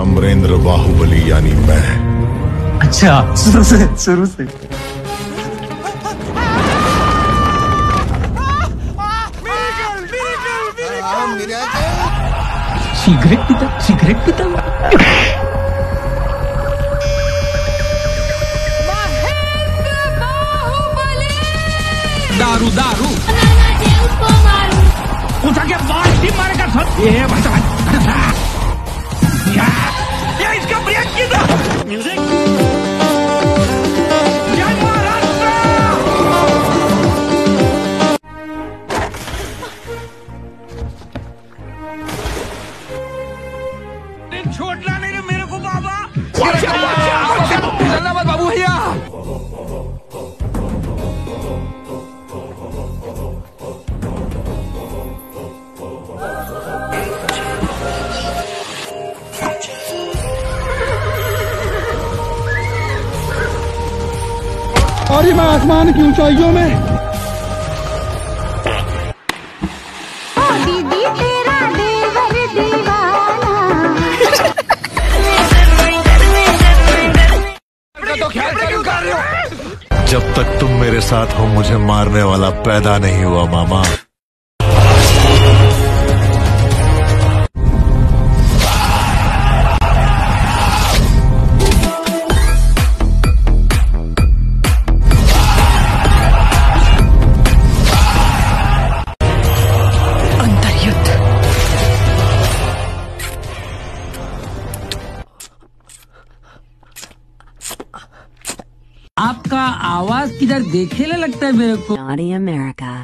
अमरेंद्र बाहुबली यानी मैं। अच्छा शुरू से शुरू से। सिगरेट पीता सिगरेट पीता दारू दारू। उठा के बाल्टी मारेगा सब ये छोड़ना नहीं रे मेरे को बाबा। धन्यवाद बाबू भैया। और ये मैं आसमान की ऊंचाइयों में जब तक तुम मेरे साथ हो मुझे मारने वाला पैदा नहीं हुआ मामा। आपका आवाज़ किधर देखने लगता है मेरे को America.